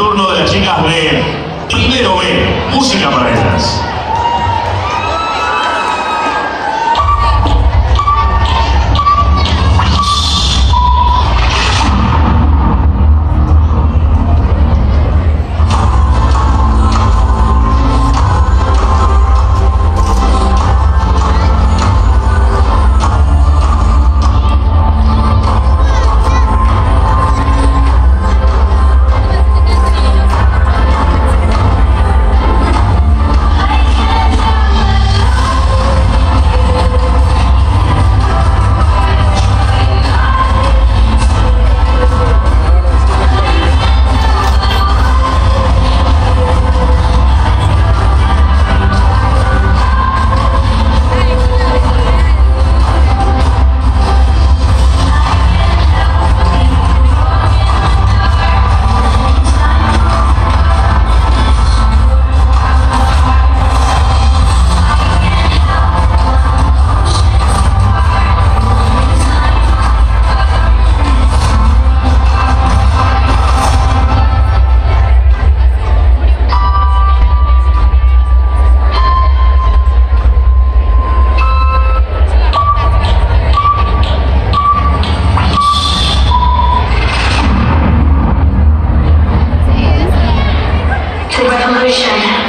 turno de las chicas B. Primero B, música para ellas. wish I had.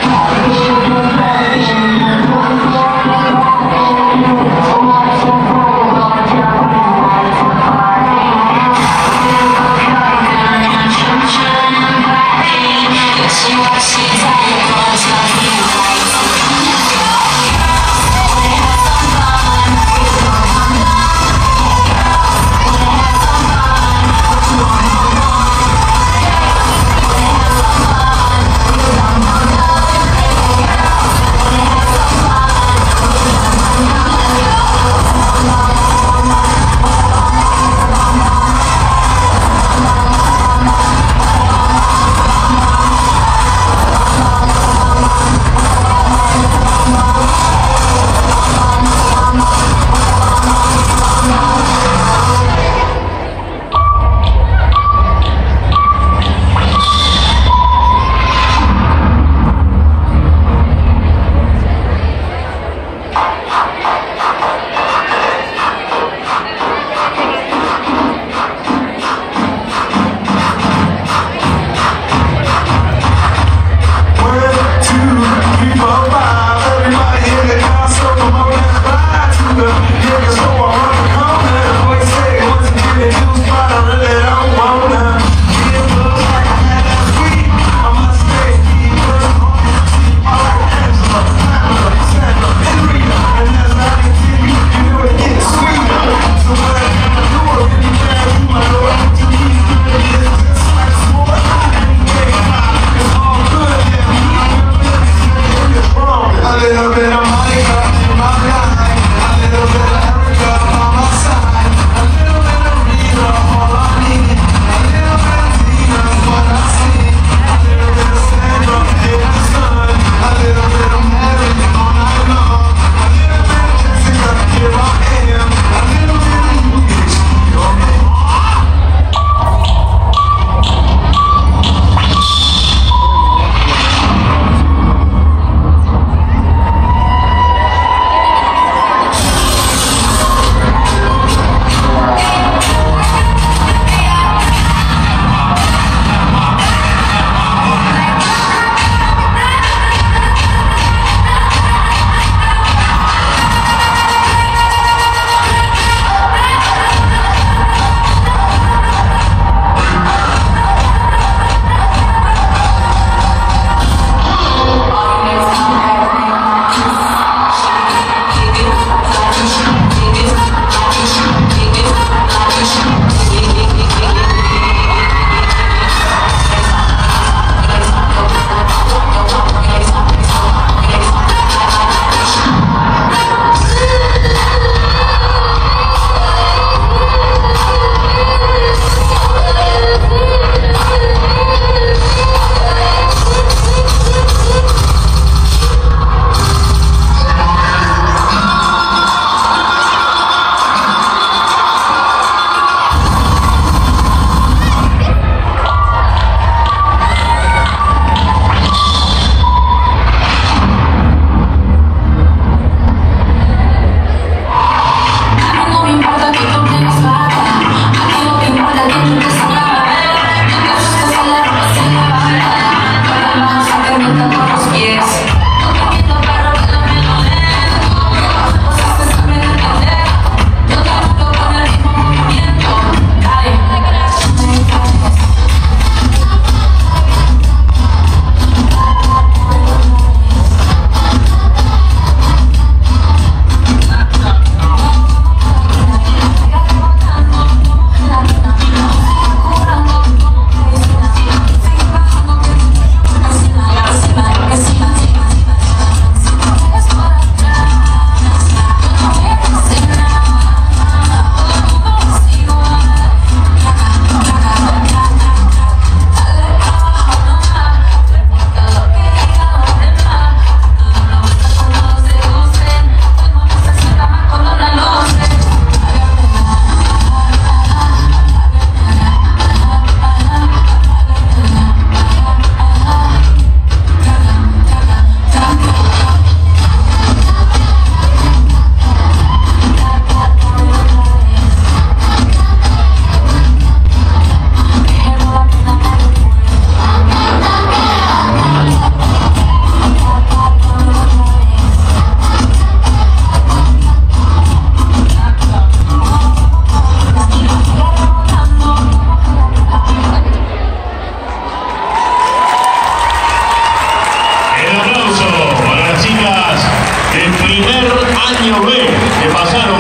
pasaron.